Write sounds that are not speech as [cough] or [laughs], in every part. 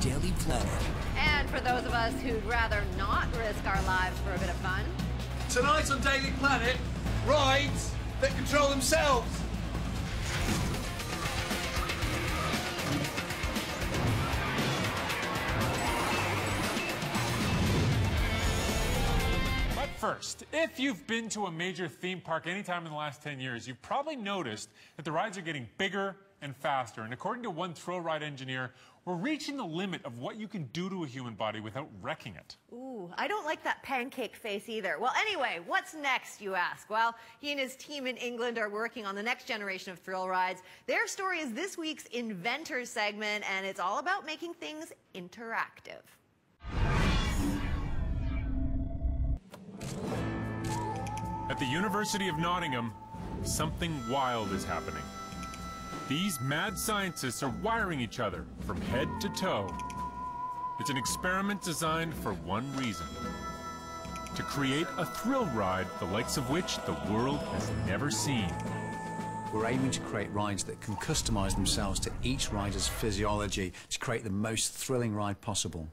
Daily Planet. And for those of us who'd rather not risk our lives for a bit of fun, Tonight on Daily Planet, rides that control themselves. But first, if you've been to a major theme park anytime in the last 10 years, you've probably noticed that the rides are getting bigger and faster. And according to one thrill ride engineer, we're reaching the limit of what you can do to a human body without wrecking it. ooh, I don't like that pancake face either. Well, anyway, what's next, you ask? Well, he and his team in England are working on the next generation of thrill rides. Their story is this week's Inventor segment, and it's all about making things interactive. At the University of Nottingham, something wild is happening. These mad scientists are wiring each other from head to toe. It's an experiment designed for one reason to create a thrill ride the likes of which the world has never seen. We're aiming to create rides that can customize themselves to each rider's physiology to create the most thrilling ride possible.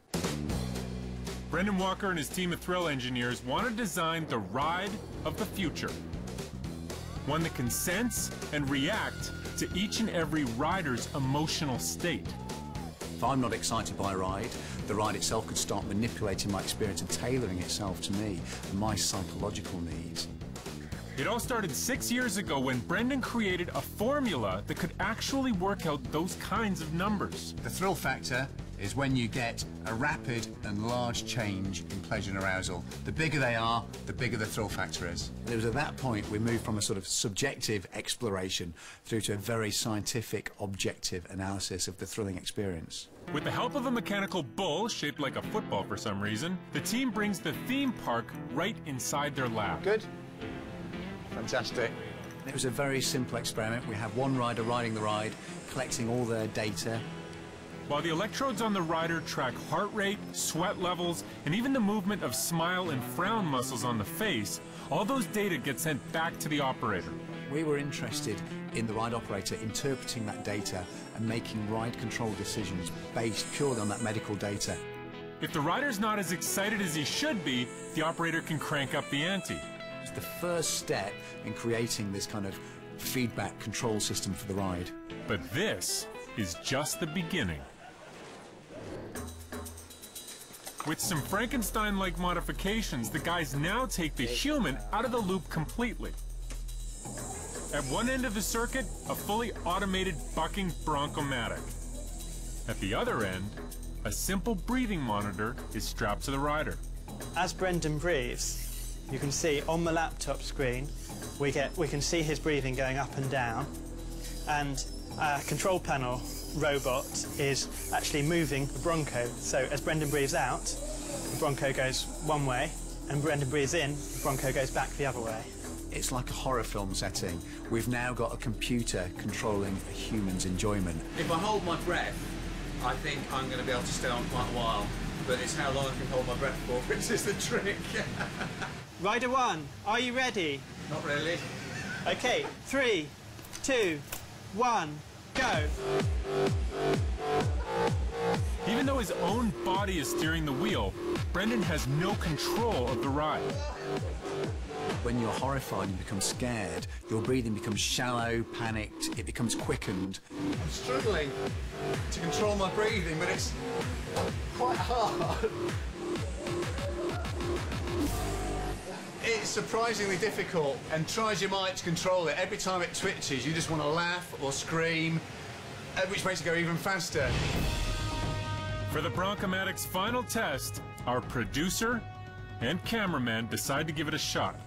Brendan Walker and his team of thrill engineers want to design the ride of the future. One that can sense and react to each and every rider's emotional state. If I'm not excited by a ride, the ride itself could start manipulating my experience and tailoring itself to me and my psychological needs. It all started six years ago when Brendan created a formula that could actually work out those kinds of numbers. The thrill factor is when you get a rapid and large change in pleasure and arousal. The bigger they are, the bigger the thrill factor is. And It was at that point we moved from a sort of subjective exploration through to a very scientific, objective analysis of the thrilling experience. With the help of a mechanical bull shaped like a football for some reason, the team brings the theme park right inside their lab. Good. Fantastic. It was a very simple experiment. We have one rider riding the ride, collecting all their data. While the electrodes on the rider track heart rate, sweat levels, and even the movement of smile and frown muscles on the face, all those data get sent back to the operator. We were interested in the ride operator interpreting that data and making ride control decisions based purely on that medical data. If the rider's not as excited as he should be, the operator can crank up the ante. It's the first step in creating this kind of feedback control system for the ride. But this is just the beginning. With some Frankenstein-like modifications, the guys now take the human out of the loop completely. At one end of the circuit, a fully automated bucking Broncomatic. At the other end, a simple breathing monitor is strapped to the rider. As Brendan breathes, you can see on the laptop screen, we, get, we can see his breathing going up and down. And a control panel robot is actually moving the Bronco. So as Brendan breathes out, the Bronco goes one way, and Brendan breathes in, the Bronco goes back the other way. It's like a horror film setting. We've now got a computer controlling a human's enjoyment. If I hold my breath, I think I'm going to be able to stay on quite a while. But it's how long I can hold my breath for, [laughs] which is the trick. [laughs] Rider one, are you ready? Not really. Okay, three, two, one, go. Even though his own body is steering the wheel, Brendan has no control of the ride. When you're horrified and become scared, your breathing becomes shallow, panicked, it becomes quickened. I'm struggling to control my breathing, but it's quite hard. It's surprisingly difficult, and try as you might to control it. Every time it twitches, you just want to laugh or scream, uh, which makes it go even faster. For the Broncomatic's final test, our producer and cameraman decide to give it a shot.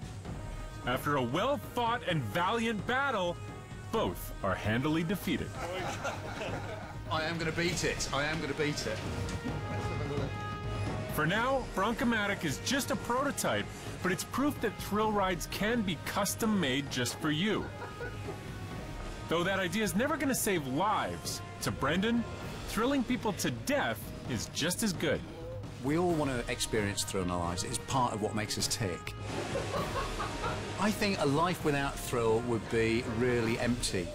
After a well-fought and valiant battle, both are handily defeated. I am going to beat it. I am going to beat it. For now, Broncomatic is just a prototype, but it's proof that thrill rides can be custom made just for you. Though that idea is never going to save lives, to Brendan, thrilling people to death is just as good. We all want to experience thrill in our lives. It's part of what makes us tick. I think a life without thrill would be really empty.